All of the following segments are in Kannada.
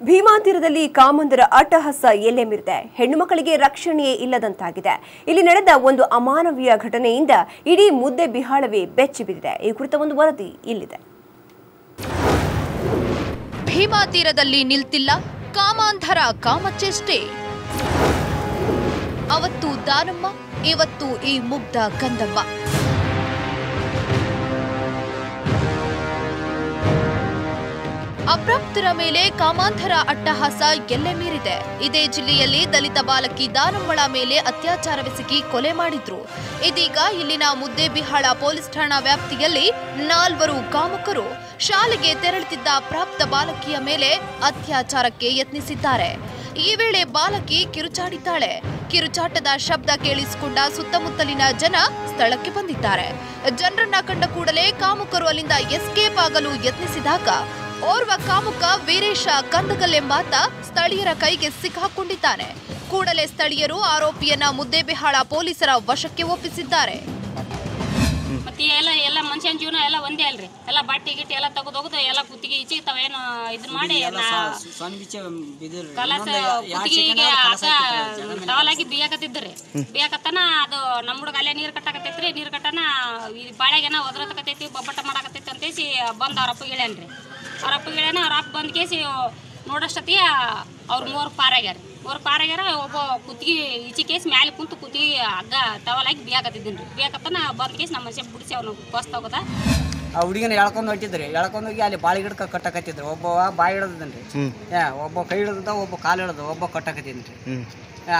ಭೀಮಾತೀರದಲ್ಲಿ ಕಾಮಂದರ ಅಟ್ಟಹಾಸ ಎಲ್ಲೆ ಮೀರಿದೆ? ಹೆಣ್ಣು ಮಕ್ಕಳಿಗೆ ರಕ್ಷಣೆಯೇ ಇಲ್ಲದಂತಾಗಿದೆ. ಇಲ್ಲಿ ನಡೆದ ಒಂದು ಅಮಾನವೀಯ ಘಟನೆಯಿಂದ ಇಡೀ ಮುದ್ದೆ ಬಿಹಾಳವೇ ಬೆಚ್ಚಿ ಬಿದ್ದಿದೆ. ಈ ಕುರಿತ ಒಂದು ವರದಿ ಇಲ್ಲಿದೆ. ಭೀಮಾ ತೀರದಲ್ಲಿ ನಿಲ್ತಿಲ್ಲ, ಕಾಮಾಂಧರ ಕಾಮಚೇಷ್ಟೆ. ಅವತ್ತು ದಾನಮ್ಮ, ಇವತ್ತು ಈ ಮುಗ್ಧ ಕಂದಮ್ಮ. ಅಪ್ರಾಪ್ತರ ಮೇಲೆ ಕಾಮಾಂಧರ ಅಟ್ಟಹಾಸ ಎಲ್ಲೆ ಮೀರಿದೆ. ಇದೇ ಜಿಲ್ಲೆಯಲ್ಲಿ ದಲಿತ ಬಾಲಕಿ ದಾನಮ್ಮಳ ಮೇಲೆ ಅತ್ಯಾಚಾರವೆಸಗಿ ಕೊಲೆ ಮಾಡಿದ್ರು. ಇದೀಗ ಇಲ್ಲಿನ ಮುದ್ದೇಬಿಹಾಳ ಪೊಲೀಸ್ ಠಾಣಾ ವ್ಯಾಪ್ತಿಯಲ್ಲಿ ನಾಲ್ವರು ಕಾಮುಕರು ಶಾಲೆಗೆ ತೆರಳುತ್ತಿದ್ದ ಪ್ರಾಪ್ತ ಬಾಲಕಿಯ ಮೇಲೆ ಅತ್ಯಾಚಾರಕ್ಕೆ ಯತ್ನಿಸಿದ್ದಾರೆ. ಈ ವೇಳೆ ಬಾಲಕಿ ಕಿರುಚಾಡಿದ್ದಾಳೆ. ಕಿರುಚಾಟದ ಶಬ್ದ ಕೇಳಿಸಿಕೊಂಡ ಸುತ್ತಮುತ್ತಲಿನ ಜನ ಸ್ಥಳಕ್ಕೆ ಬಂದಿದ್ದಾರೆ. ಜನರನ್ನ ಕಂಡ ಕೂಡಲೇ ಕಾಮುಕರು ಅಲ್ಲಿಂದ ಎಸ್ಕೇಪ್ ಆಗಲು ಯತ್ನಿಸಿದಾಗ ಓರ್ವ ಕಾಮುಕ ವೀರೇಶ ಕಂದಗಲ್ಲೆಂಬಾತ ಸ್ಥಳೀಯರ ಕೈಗೆ ಸಿಕ್ಕಾಕೊಂಡಿದ್ದಾನೆ. ಕೂಡಲೇ ಸ್ಥಳೀಯರು ಆರೋಪಿಯನ್ನ ಮುದ್ದೇಬಿಹಾಳ ಪೊಲೀಸರ ವಶಕ್ಕೆ ಒಪ್ಪಿಸಿದ್ದಾರೆ. ಮತ್ತೆ ಎಲ್ಲ ಎಲ್ಲ ಮನುಷ್ಯನ ಜೀವನ ಎಲ್ಲ ಒಂದೇ ಅಲ್ರಿ. ಎಲ್ಲ ಬಟ್ಟೆ ಗಿಟ್ಟಿ ಎಲ್ಲ ತೆಗೆದು ಹೋಗುದು ಎಲ್ಲ ಕುತ್ತಿಗೆ ಈಚೆ ತಾವೇನು ಇದನ್ನ ಮಾಡಿ ಕಲಸ ಕುತ್ತಿಗೆಗೆ ಟವಲಾಗಿ ಬಿಯಾಕತ್ತಿದ್ರಿ. ಬಿಯಾಕತ್ತನ ಅದು ನಮ್ಮ ಹುಡುಗ ಅಲ್ಲೇ ನೀರು ಕಟ್ಟಾಕತ್ತೈತ್ರಿ. ನೀರು ಕಟ್ಟನ ಈ ಬಾಳೆಗೆನ ಒದ್ರತಕತೈತಿ ಬೊಬ್ಬಟ್ಟ ಮಾಡಾಕತ್ತೈತಿ ಅಂತೇಸಿ ಬಂದ ಆರೋಪ ಹೇಳ್ಯಾನ್ರಿ. ಅವ್ರ ಅಪ್ಪಗೆ ಹೇಳ್ಯಾನ ಅವ್ರ ಅಪ್ಪ ಬಂದ್ ಕೇಸಿ ನೋಡೋಷ್ಟತಿ ಅವ್ರು ಮೂರು ಪಾರಾಗ್ಯಾರ ಮೂರು ಪಾರಾಗ್ಯಾರ ಒಬ್ಬ ಕುತ್ತಿಗೆ ಈಚೆ ಕೇಸ್ ಮ್ಯಾಲೆ ಕುಂತು ಕುತ್ತಿಗೆ ಹಗ್ಗ ಟವಲಾಗಿ ಬಿಯಾಕತ್ತಿದ್ದೀನಿ ರೀ ಬಿಯಾಕತ್ತನ ಬಂದ್ ಕೇಸ್ ನಮ್ಮ ಮನುಷ್ಯ ಬಿಡಿಸಿ ಅವನು ಕೋಸ್ ತಗೋದ ಆ ಹುಡುಗಿನ ಎಳ್ಕೊಂಡು ಹೊಟ್ಟಿದ್ರಿ ಎಳ್ಕೊಂಡು ಹೋಗಿ ಅಲ್ಲಿ ಬಾಳಿ ಗಿಡಕ್ಕೆ ಕಟ್ಟಕತ್ತಿದ್ರು. ಒಬ್ಬ ಬಾಯಿ ಹಿಡಿದನ್ರಿ ಏ ಒಬ್ಬ ಕೈ ಹಿಡಿದ ಒಬ್ಬ ಕಾಲು ಹಿಡಿದ ಒಬ್ಬ ಕಟ್ಟಕತ್ತಿದ್ರಿ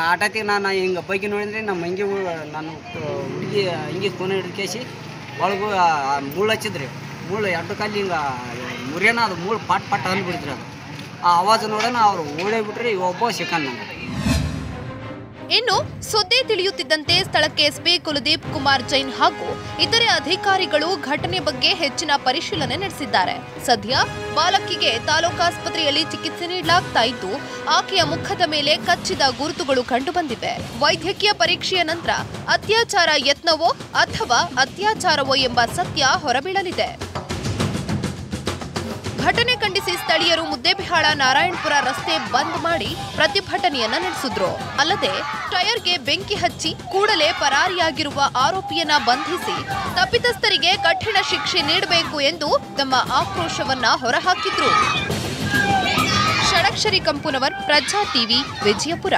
ಆಟತಿ ನಾನು ಹಿಂಗೆ ಬೈಕಿ ನೋಡಿದ್ರಿ ನಮ್ಮ ಮಂಗಿ ನಾನು ಹುಡುಗಿ ಹಿಂಗೆ ಕೋನೆ ಹಿಡಿದ ಕೇಸಿ ಒಳಗೂ ಮುಳ್ಳು ಹಚ್ಚಿದ್ರಿ. ಮುಳ್ಳು ಎರಡು ಕಾಲಿ ಹಿಂಗೆ ಮುರಿಯನ ಅದು ಮೂಳು ಪಟ್ ಪಟ್ ಅಂದ್ಬಿಡಿದ್ರಿ ಅದು. ಆ ಆವಾಜ್ ನೋಡೋಣ ಅವ್ರು ಓಡೇ ಒಬ್ಬ ಸಿಕ್ಕನ್ ಇನ್ನು ಸುದ್ದಿ ತಿಳಿಯುತ್ತಿದ್ದಂತೆ ಸ್ಥಳಕ್ಕೆ ಎಸ್ಪಿ ಕುಲದೀಪ್ ಕುಮಾರ್ ಜೈನ್ ಹಾಗೂ ಇತರೆ ಅಧಿಕಾರಿಗಳು ಘಟನೆ ಬಗ್ಗೆ ಹೆಚ್ಚಿನ ಪರಿಶೀಲನೆ ನಡೆಸಿದ್ದಾರೆ. ಸದ್ಯ ಬಾಲಕಿಗೆ ತಾಲೂಕಾಸ್ಪತ್ರೆಯಲ್ಲಿ ಚಿಕಿತ್ಸೆ ನೀಡಲಾಗ್ತಾ ಇದ್ದು, ಆಕೆಯ ಮುಖದ ಮೇಲೆ ಕಚ್ಚಿದ ಗುರುತುಗಳು ಕಂಡುಬಂದಿವೆ. ವೈದ್ಯಕೀಯ ಪರೀಕ್ಷೆಯ ನಂತರ ಅತ್ಯಾಚಾರ ಯತ್ನವೋ ಅಥವಾ ಅತ್ಯಾಚಾರವೋ ಎಂಬ ಸತ್ಯ ಹೊರಬೀಳಲಿದೆ. ಘಟನೆ ಖಂಡಿಸಿ ಸ್ಥಳೀಯರು ಮುದ್ದೇಬಿಹಾಳ ನಾರಾಯಣಪುರ ರಸ್ತೆ ಬಂದ್ ಮಾಡಿ ಪ್ರತಿಭಟನೆಯನ್ನ ನಡೆಸಿದ್ರು. ಅಲ್ಲದೆ ಟೈರ್ಗೆ ಬೆಂಕಿ ಹಚ್ಚಿ ಕೂಡಲೇ ಪರಾರಿಯಾಗಿರುವ ಆರೋಪಿಯನ್ನ ಬಂಧಿಸಿ ತಪ್ಪಿತಸ್ಥರಿಗೆ ಕಠಿಣ ಶಿಕ್ಷೆ ನೀಡಬೇಕು ಎಂದು ತಮ್ಮ ಆಕ್ರೋಶವನ್ನ ಹೊರಹಾಕಿದ್ರು. ಷಡಕ್ಷರಿ ಕಂಪುನವರ್ ಪ್ರಜಾ ಟಿವಿ ವಿಜಯಪುರ.